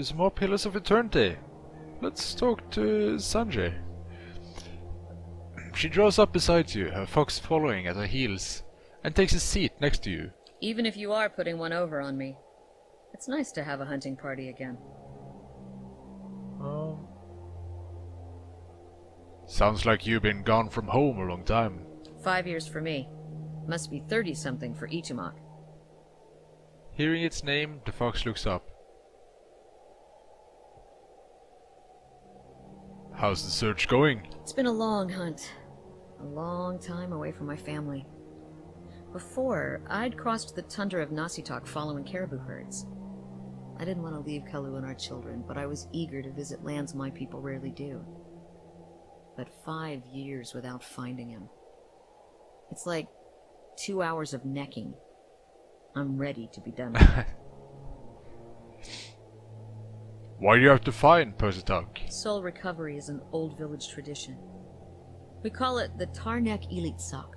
some more Pillars of Eternity. Let's talk to Sagani. She draws up beside you, her fox following at her heels, and takes a seat next to you. Even if you are putting one over on me, it's nice to have a hunting party again. Um, sounds like you've been gone from home a long time. Five years for me. Must be thirty-something for Itumaak. Hearing its name, the fox looks up. How's the search going? It's been a long hunt. A long time away from my family. Before, I'd crossed the tundra of Naasitaq following caribou herds. I didn't want to leave Kalu and our children, but I was eager to visit lands my people rarely do. But five years without finding him. It's like two hours of necking. I'm ready to be done with it. Why do you have to find Persoq? Soul recovery is an old village tradition. We call it the Tarnek Elitsak.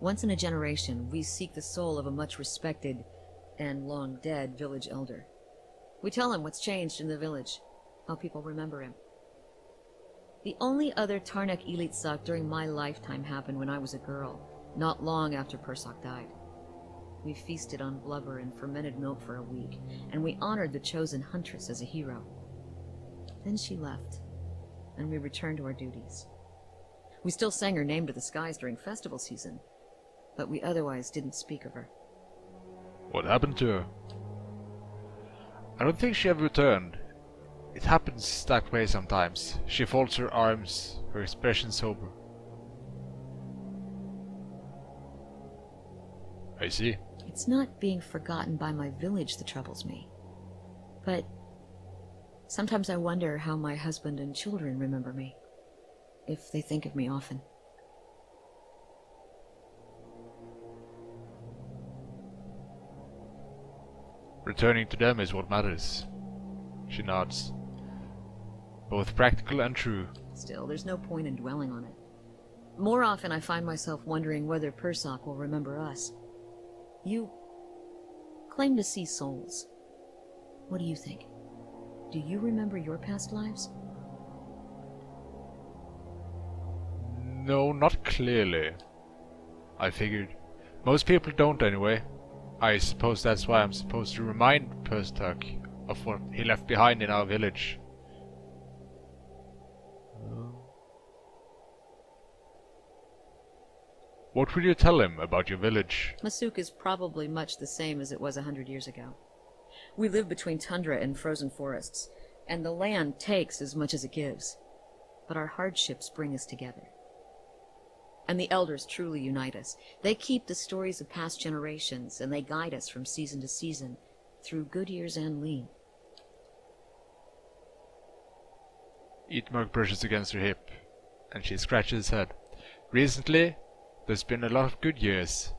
Once in a generation, we seek the soul of a much respected and long dead village elder. We tell him what's changed in the village, how people remember him. The only other Tarnek Elitsak during my lifetime happened when I was a girl, not long after Persoq died. We feasted on blubber and fermented milk for a week, and we honored the chosen huntress as a hero. Then she left, and we returned to our duties. We still sang her name to the skies during festival season, but we otherwise didn't speak of her. What happened to her? I don't think she ever returned. It happens that way sometimes. She folds her arms, her expression sober. I see. It's not being forgotten by my village that troubles me. But sometimes I wonder how my husband and children remember me. If they think of me often. Returning to them is what matters. She nods. Both practical and true. Still, there's no point in dwelling on it. More often I find myself wondering whether Persoq will remember us. You claim to see souls. What do you think? Do you remember your past lives? No, not clearly. I figured. Most people don't anyway. I suppose that's why I'm supposed to remind Persoq of what he left behind in our village. What will you tell him about your village? Masuk is probably much the same as it was a hundred years ago. We live between tundra and frozen forests, and the land takes as much as it gives. But our hardships bring us together. And the elders truly unite us. They keep the stories of past generations, and they guide us from season to season, through good years and lean. Itumaak brushes against her hip, and she scratches his head. Recently, there's been a lot of good years.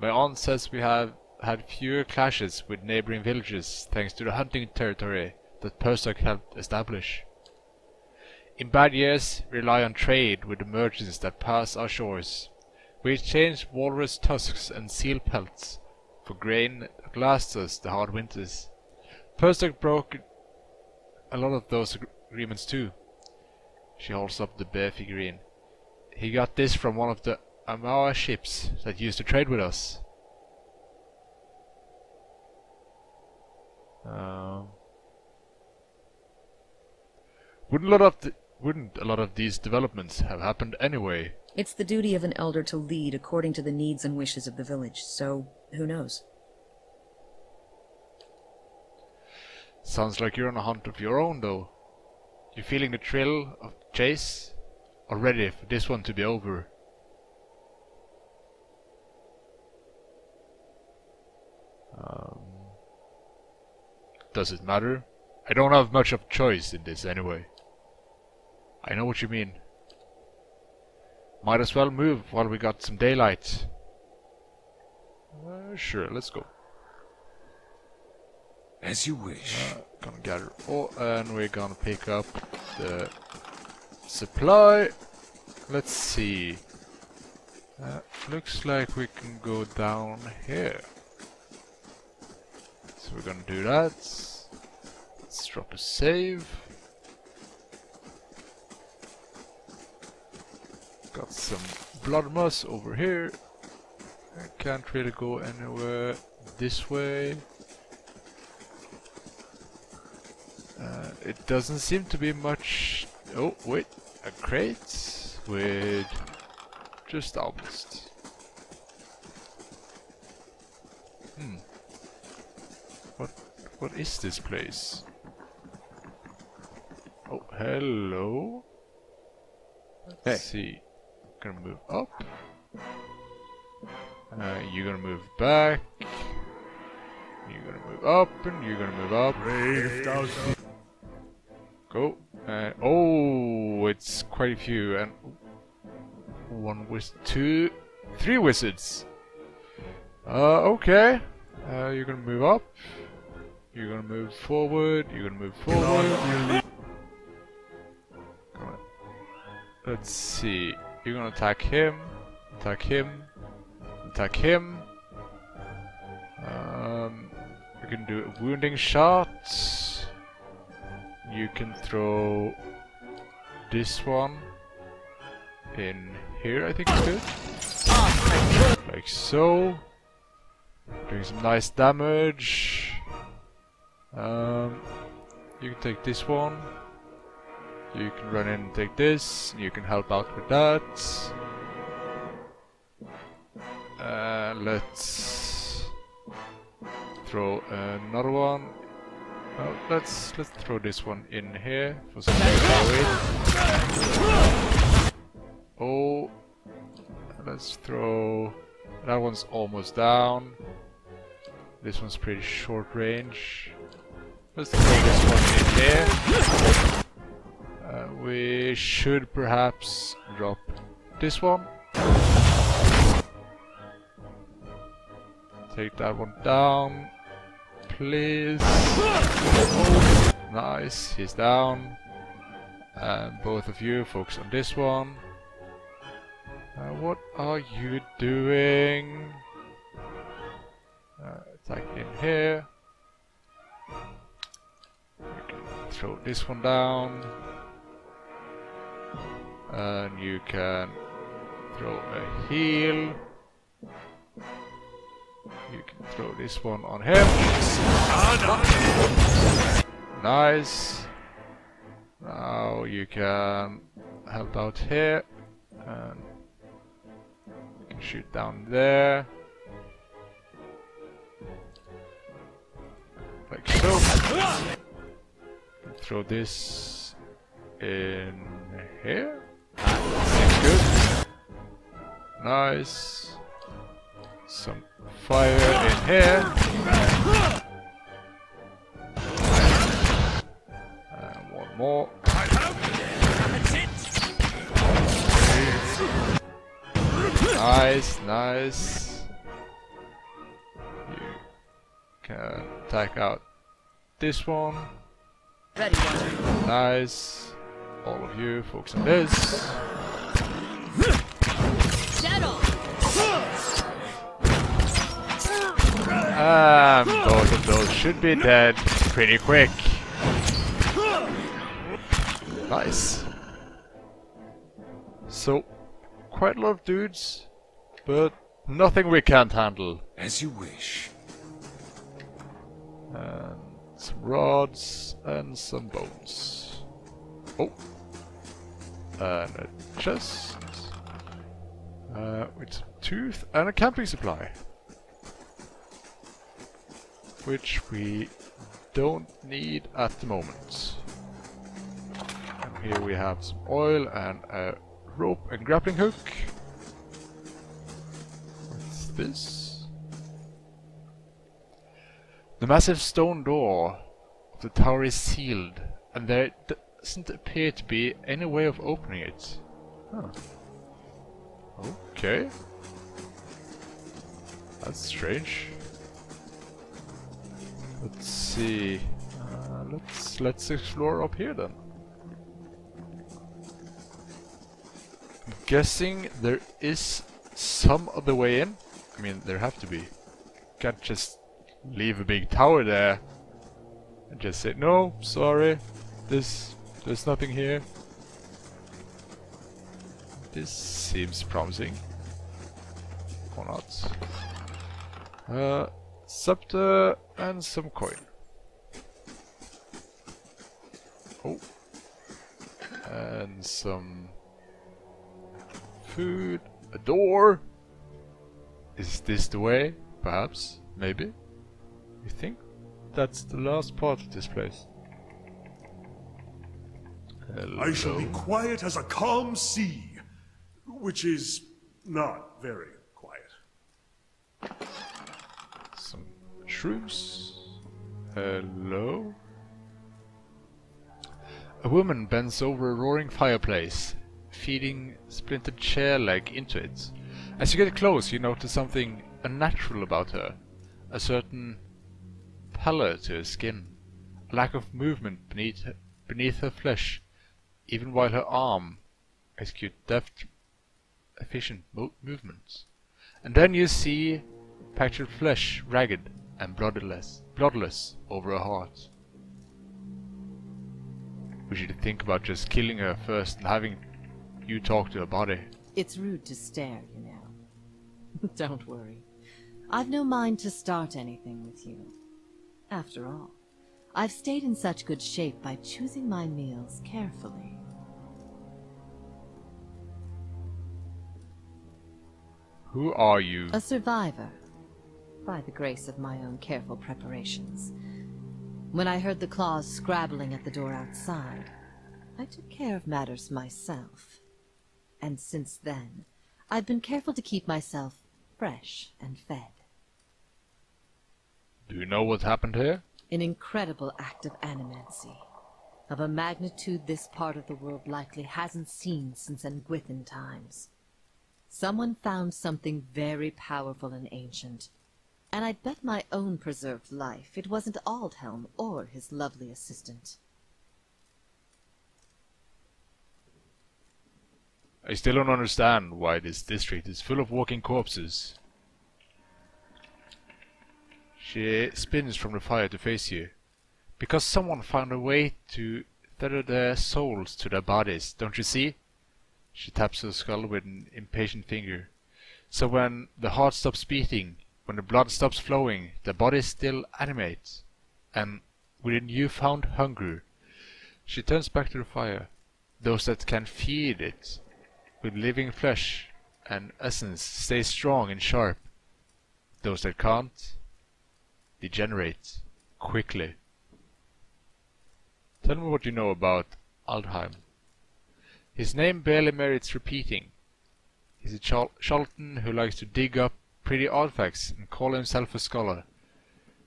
My aunt says we have had fewer clashes with neighboring villages thanks to the hunting territory that Persoq helped establish. In bad years, we rely on trade with the merchants that pass our shores. We exchange walrus tusks and seal pelts for grain that lasts us the hard winters. Persoq broke a lot of those agreements too. She holds up the bear figurine. He got this from one of the Aumaua ships that used to trade with us. Uh, wouldn't a lot of the, wouldn't a lot of these developments have happened anyway? It's the duty of an elder to lead according to the needs and wishes of the village, so who knows? Sounds like you're on a hunt of your own, though. You feeling the thrill of the chase? Or ready for this one to be over? Um, does it matter? I don't have much of choice in this anyway. I know what you mean. Might as well move while we got some daylight. Uh, sure, let's go. As you wish. Uh, gonna gather all, and we're gonna pick up the supply. Let's see. Uh, looks like we can go down here. We're gonna do that. Let's let's drop a save. Got some blood moss over here. I can't really go anywhere this way. Uh, it doesn't seem to be much... Oh, wait. A crate with just almost. Hmm. What what is this place? Oh, hello. Let's see. Gonna move up. Uh, you're gonna move back. You're gonna move up, and you're gonna move up. Go. Uh, oh, it's quite a few, and one with two, three wizards. Uh, okay. Uh, you're gonna move up. You're gonna move forward. You're gonna move forward. Let's see. You're gonna attack him. Attack him. Attack him. Um, you can do a wounding shot. You can throw this one in here, I think it's good. Like so. Doing some nice damage. Um, you can take this one. You can run in and take this. You can help out with that. Uh, let's throw another one. Oh, let's let's throw this one in here for some power. Oh, let's throw that one's almost down. This one's pretty short range. Let's throw this one in here. Uh, we should perhaps drop this one. Take that one down, please. Oh, nice, he's down. And both of you focus on this one. Uh, what are you doing? Uh, attack in here. Throw this one down. And you can throw a heal. You can throw this one on him. Nice. Now you can help out here. And shoot down there. Like so. Throw this in here. Good. Nice. Some fire in here. And one more. Nice, nice. You can take out this one. Ready, one. Nice. All of you, focus on this. Dead on. Um, both of those should be dead pretty quick. Nice. So, quite a lot of dudes, but nothing we can't handle. As you wish. And some rods and some bones. Oh. And a chest. Uh, with some tooth and a camping supply. Which we don't need at the moment. And here we have some oil and a rope and grappling hook. What's this? The massive stone door of the tower is sealed, and there doesn't appear to be any way of opening it. Huh. Okay. That's strange. Let's see. Uh, let's let's explore up here then. I'm guessing there is some other way in. I mean, there have to be. Can't just leave a big tower there And just say, no, sorry, this, there's nothing here. This seems promising. Or not. Uh, scepter and some coin. Oh. And some food. A door. Is this the way? Perhaps? Maybe? You think that's the last part of this place? Hello. I shall be quiet as a calm sea, which is not very quiet. Some shrooms. Hello? A woman bends over a roaring fireplace, feeding splintered chair leg into it. As you get close, you notice something unnatural about her. A certain pallor to her skin, a lack of movement beneath her, beneath her flesh, even while her arm executes deft, efficient mo movements. And then you see pictured flesh, ragged and bloodless, bloodless over her heart. We should think about just killing her first and having you talk to her body. It's rude to stare, you know. Don't worry. I've no mind to start anything with you. After all, I've stayed in such good shape by choosing my meals carefully. Who are you? A survivor, by the grace of my own careful preparations. When I heard the claws scrabbling at the door outside, I took care of matters myself. And since then, I've been careful to keep myself fresh and fed. Do you know what happened here? An incredible act of animancy, of a magnitude this part of the world likely hasn't seen since Engwithan times. Someone found something very powerful and ancient, and I'd bet my own preserved life it wasn't Aldhelm or his lovely assistant. I still don't understand why this district is full of walking corpses. She spins from the fire to face you. Because someone found a way to tether their souls to their bodies, don't you see? She taps her skull with an impatient finger. So when the heart stops beating, when the blood stops flowing, the body still animates. And with a newfound hunger, she turns back to the fire. Those that can feed it with living flesh and essence stay strong and sharp. Those that can't degenerate quickly. Tell me what you know about Aldhelm. His name barely merits repeating. He's a charlatan who likes to dig up pretty artifacts and call himself a scholar.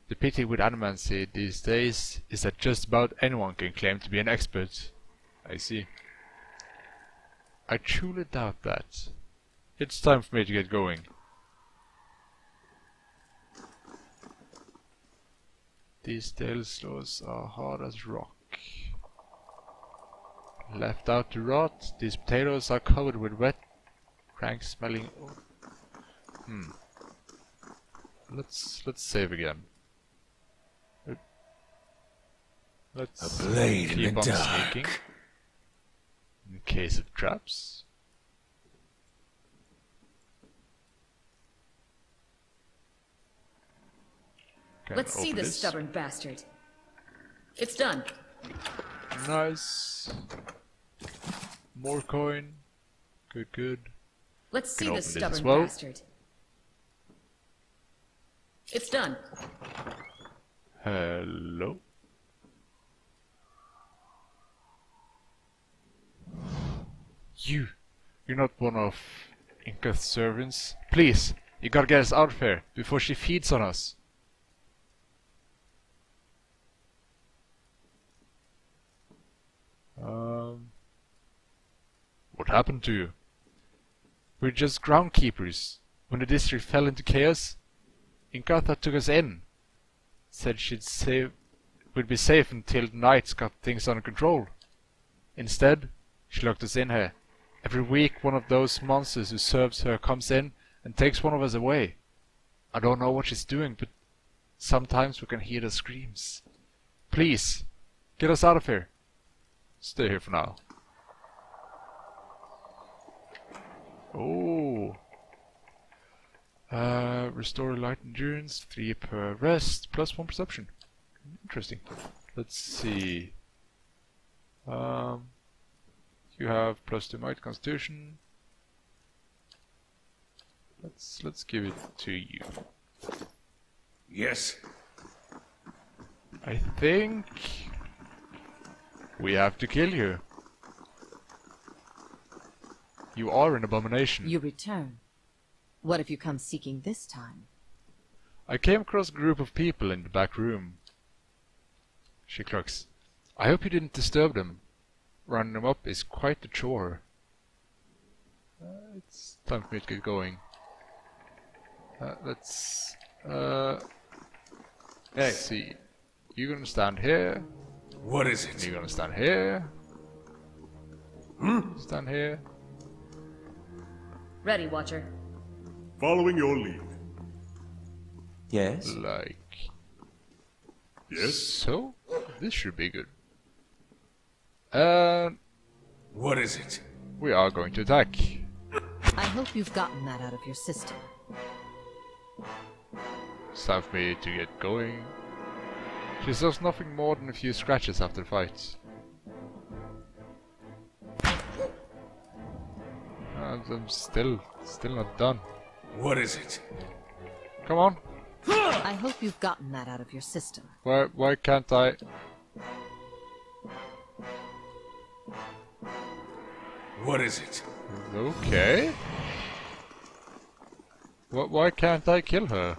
The pity with animancy these days is that just about anyone can claim to be an expert. I see. I truly doubt that. It's time for me to get going. These slows are hard as rock. Left out to rot, these potatoes are covered with wet, rank smelling Hmm. Let's let's save again. Let's A blade in keep the on dark. sneaking. In case of traps. Let's see this stubborn bastard. It's done. Nice. More coin. Good, good. Let's see this open this stubborn well. bastard. It's done. Hello. You, you're not one of Inca's servants. Please, you gotta get us out of here before she feeds on us. Um, what happened to you? We're just groundkeepers. When the district fell into chaos, Inkatha took us in. Said she'd save, we'd be safe until the knights got things under control. Instead, she locked us in here. Every week one of those monsters who serves her comes in and takes one of us away. I don't know what she's doing, but sometimes we can hear the screams. Please, get us out of here. Stay here for now. Oh. Uh, restore light endurance, 3 per rest, plus 1 perception. Interesting. Let's see. Um, you have plus 2 might constitution. Let's let's give it to you. Yes. I think we have to kill you. You are an abomination. You return. What if you come seeking this time? I came across a group of people in the back room. She clucks. I hope you didn't disturb them. Running them up is quite a chore. Uh, it's time for me to get going. Uh, let's uh, Hey, see. You're gonna stand here. What is it? you're gonna stand here. Hmm? Stand here. Ready, Watcher. Following your lead. Yes? Like Yes? so. This should be good. Uh. What is it? we are going to attack. I hope you've gotten that out of your system. It's time for me to get going. She says nothing more than a few scratches after the fight. And I'm still, still not done. What is it? Come on. I hope you've gotten that out of your system. Why, why can't I? What is it? Okay. What? Why can't I kill her?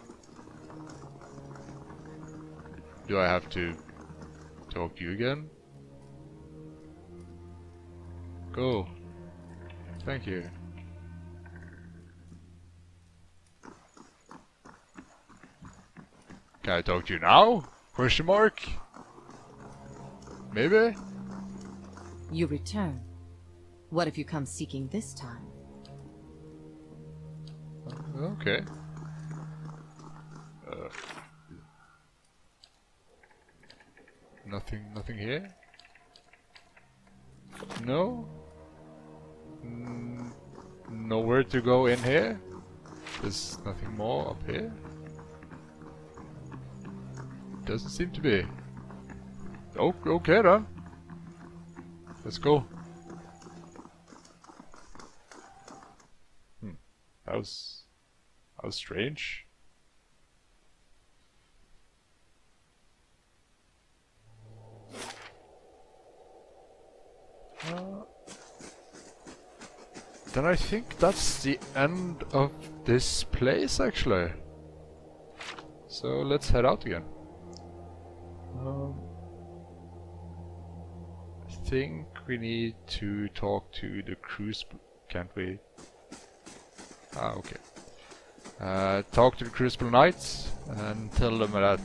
Do I have to talk to you again? Go. Thank you. Can I talk to you now? Question mark? Maybe? You return. What if you come seeking this time? Okay. Uh, nothing, nothing here. No. Mm, nowhere to go in here. There's nothing more up here. Doesn't seem to be. Oh, okay then. Let's go. Hmm. That was that was strange. Then I think that's the end of this place, actually. So let's head out again. Um, I think we need to talk to the cruise. Can't we? Ah, okay. Uh, talk to the Crucible Knights and tell them that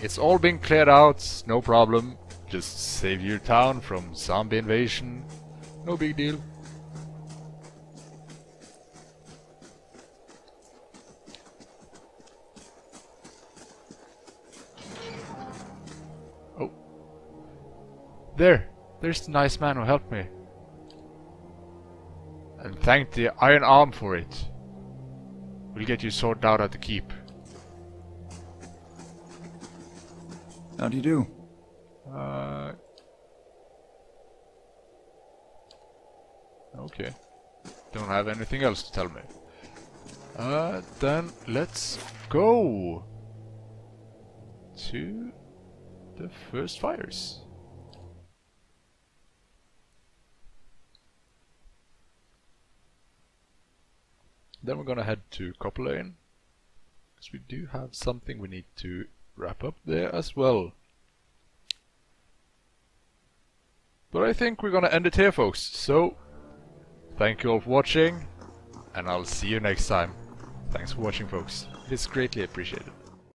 it's all been cleared out, no problem. Just save your town from zombie invasion. No big deal. There! There's the nice man who helped me. And thank the Iron Arm for it. We'll get you sorted out at the keep. How do you do? Uh. Okay. Don't have anything else to tell me. Uh, then let's go to the first fires. Then we're gonna head to Copper Lane. Because we do have something we need to wrap up there as well. But I think we're gonna end it here, folks. So, thank you all for watching, and I'll see you next time. Thanks for watching, folks. It's greatly appreciated.